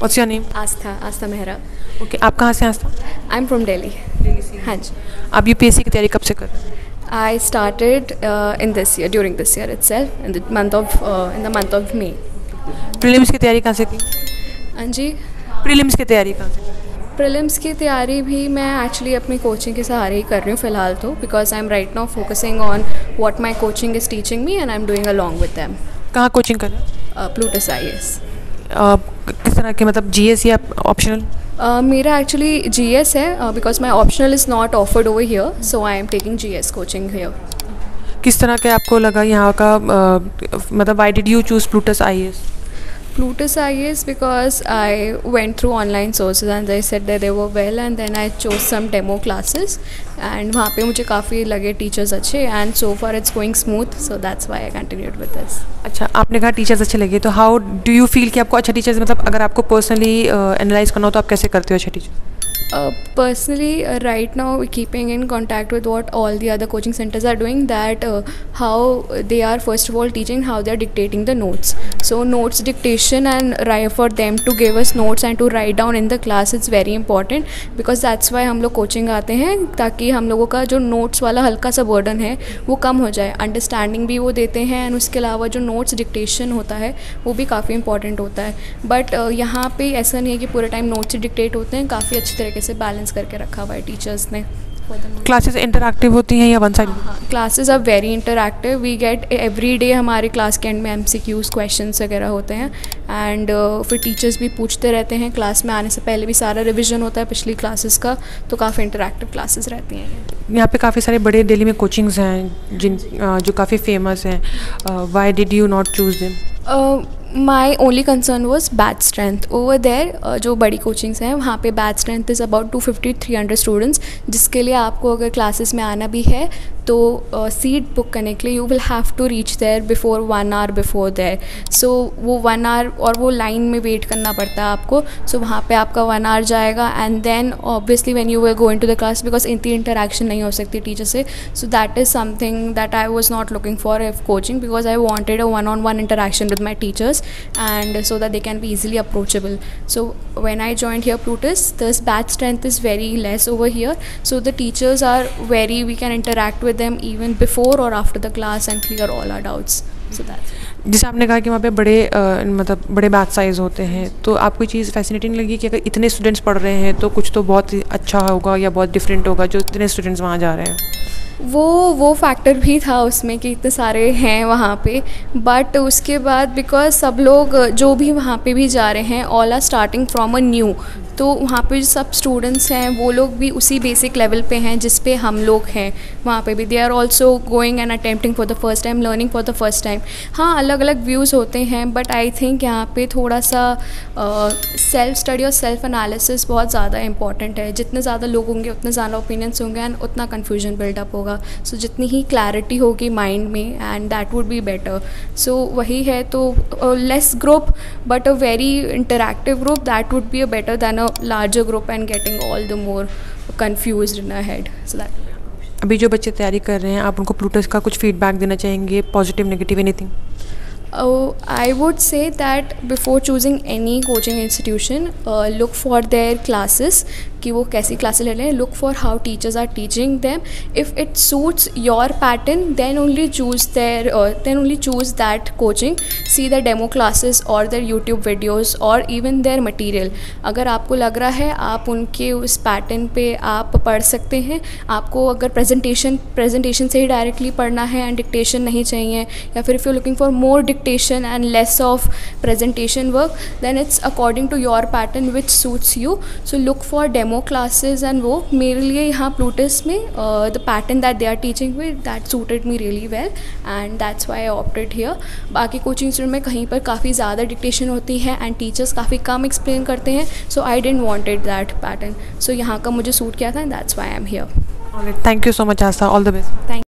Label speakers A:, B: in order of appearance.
A: What's your name
B: Aastha Aastha Mehra
A: okay आप कहाँ से Aastha
B: I am from Delhi हाँ जी।
A: आप यूपीएससी की तैयारी कब से कर रहे हैं?
B: I started uh, in this year, during this year itself, in the month of uh, in the month of May.
A: Prelims की तैयारी कहाँ से की?
B: हाँ जी।
A: प्रीलिम्स की तैयारी कहाँ से?
B: प्रीलिम्स की तैयारी भी मैं एक्चुअली अपनी कोचिंग के सहारे ही कर रही हूँ फ़िलहाल तो because I am right now focusing on what my coaching is teaching me and I am doing along with them
A: कहाँ कोचिंग कर रहे हैं?
B: प्लूटस आई एस
A: किस तरह के मतलब जीएस या ऑप्शनल
B: मेरा एक्चुअली जी एस है because my optional is not offered over here so I am taking G S coaching here
A: किस तरह के आपको लगा यहाँ का uh, मतलब why did you choose Plutus IAS
B: Plutus IAS because I went through online sources and they said that they were well and then I chose some demo classes and वहाँ पे मुझे काफ़ी लगे teachers अच्छे and so far it's going smooth so that's why I continued with this.
A: अच्छा आपने कहा teachers अच्छे लगे तो how do you feel कि आपको अच्छा teachers मतलब अगर आपको personally uh, analyze करना हो तो आप कैसे करते हो अच्छे teacher
B: personally right now keeping in contact with what all the other coaching centres are doing that how they are first of all teaching how they are dictating the notes so notes dictation and write for them to give us notes and to write down in the class is very important because that's why हम लोग coaching आते हैं ताकि हम लोगों का जो notes वाला हल्का सा बर्डन है वो कम हो जाए। अंडरस्टैंडिंग भी वो देते हैं एंड उसके अलावा जो नोट्स डिक्टेशन होता है वो भी काफ़ी इंपॉर्टेंट होता है। बट uh, यहाँ पर ऐसा नहीं है कि पूरे टाइम नोट्स डिक्टेट होते हैं काफ़ी अच्छी तरह से बैलेंस करके रखा हुआ है टीचर्स ने.
A: क्लासेस इंटरैक्टिव होती हैं या one side
B: classes are very interactive we get every day हमारे क्लास के एंड में एम सी क्यूज़ क्वेश्चन वगैरह होते हैं. एंड uh, फिर टीचर्स भी पूछते रहते हैं. क्लास में आने से पहले भी सारा रिविजन होता है पिछली क्लासेस का. तो काफ़ी इंटरैक्टिव क्लासेस रहती हैं
A: यहाँ पे काफ़ी सारे बड़े दिल्ली में कोचिंग्स हैं जिन अ, जो काफ़ी फ़ेमस हैं. Why did you not choose them
B: my only concern was batch strength over there जो बड़ी कोचिंग्स हैं, वहाँ पे batch strength is about two fifty three hundred students जिसके लिए आपको अगर क्लासेस में आना भी है तो सीट बुक करने के लिए you will have to reach there before one hour before there so वो वन आवर और वो लाइन में वेट करना पड़ता है आपको सो so, वहाँ पे आपका वन आवर जाएगा and then obviously when you will go into the class because इतनी इंटरेक्शन नहीं हो सकती टीचर से so that is something that I was not looking for if coaching because I wanted a one on one interaction with my teachers and so that they can be easily approachable. So when I joined here Plutus, this batch strength is very less over here. So the teachers are very, we can interact with them or after the class and clear all our doubts. So that's
A: जैसे आपने कहा कि वहाँ पे बड़े आ, मतलब बड़े batch size होते हैं तो आपको चीज़ फैसिनेटिंग लगी कि अगर इतने स्टूडेंट्स पढ़ रहे हैं तो कुछ तो बहुत अच्छा होगा या बहुत डिफरेंट होगा जो इतने स्टूडेंट्स वहाँ जा रहे हैं
B: वो वो फैक्टर भी था उसमें कि इतने सारे हैं वहाँ पे। बट उसके बाद बिकॉज़ सब लोग, जो भी वहाँ पे भी जा रहे हैं all are starting from a new तो वहाँ पे जो सब स्टूडेंट्स हैं, वो लोग भी उसी बेसिक लेवल पे हैं जिस पे हम लोग हैं। वहाँ पे भी they are also going and attempting for the first time learning for the first time हाँ अलग अलग व्यूज़ होते हैं बट आई थिंक यहाँ पे थोड़ा सा सेल्फ स्टडी और सेल्फ एनालिसिस बहुत ज़्यादा इंपॉर्टेंट है। जितने ज़्यादा लोग होंगे, उतने ज़्यादा ओपिनियंस होंगे एंड उतना कन्फ्यूज़न बिल्डअप होगा। सो so, जितनी ही क्लैरिटी होगी माइंड में and that would be better so वही है तो less group but a very interactive group that would be a better than a larger group and getting all the more confuse in a head so that
A: अभी जो बच्चे तैयारी कर रहे हैं आप उनको प्लूटस का कुछ फीडबैक देना चाहेंगे positive negative anything
B: Oh, I would say that before choosing any coaching institution, uh, look for their classes कि वो कैसी क्लासेस ले रहे हैं look for how teachers are teaching them if it suits your pattern then only choose their then only choose that coaching see the demo classes और their YouTube videos और even their material अगर आपको लग रहा है आप उनके उस पैटर्न पे आप पढ़ सकते हैं आपको अगर प्रेजेंटेशन प्रेजेंटेशन से ही डायरेक्टली पढ़ना है एंड डिक्टेशन नहीं चाहिए या फिर if you looking for more dictation and less of presentation work then it's according to your pattern which suits you so look for demo classes and वो मेरे लिए यहाँ प्लूटस में the pattern that they are teaching with that suited me really well and that's why I opted here बाकी coaching institute में कहीं पर काफ़ी ज़्यादा डिक्टेशन होती है एंड टीचर्स काफ़ी कम एक्सप्लेन करते हैं so I didn't wanted that pattern so यहाँ का मुझे सूट किया था and that's why I am here
A: thank you so much Aastha all the best
B: thank